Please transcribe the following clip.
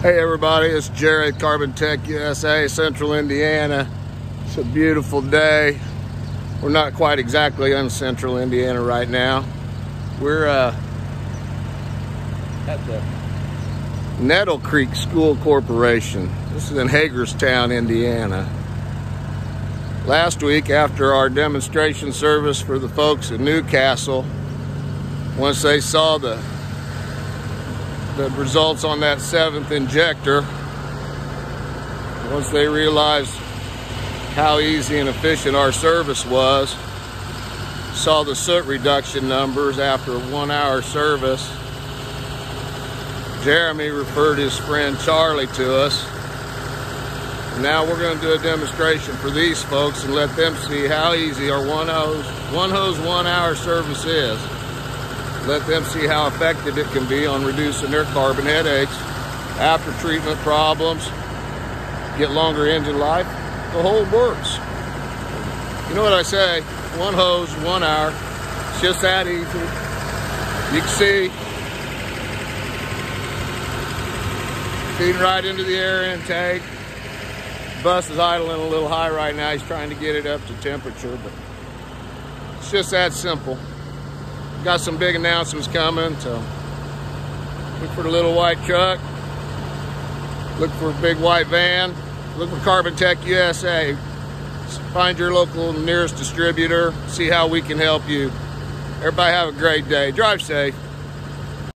Hey everybody, it's Jared CarbonTek USA, Central Indiana. It's a beautiful day. We're not quite exactly in Central Indiana right now. We're uh, at the Nettle Creek School Corporation. This is in Hagerstown, Indiana. Last week, after our demonstration service for the folks in New Castle, once they saw the the results on that seventh injector once they realized how easy and efficient our service was saw the soot reduction numbers after one hour service Jeremy referred his friend Charlie to us. Now we're going to do a demonstration for these folks and let them see how easy our one hose one hose one hour service is let them see how effective it can be on reducing their carbon headaches, after treatment problems, get longer engine life, the whole works. You know what I say, one hose, one hour, it's just that easy. You can see, feeding right into the air intake. Bus is idling a little high right now. He's trying to get it up to temperature, but it's just that simple got some big announcements coming, so look for the little white truck, look for a big white van, look for CarbonTek USA. Find your local nearest distributor, see how we can help you. Everybody have a great day. Drive safe.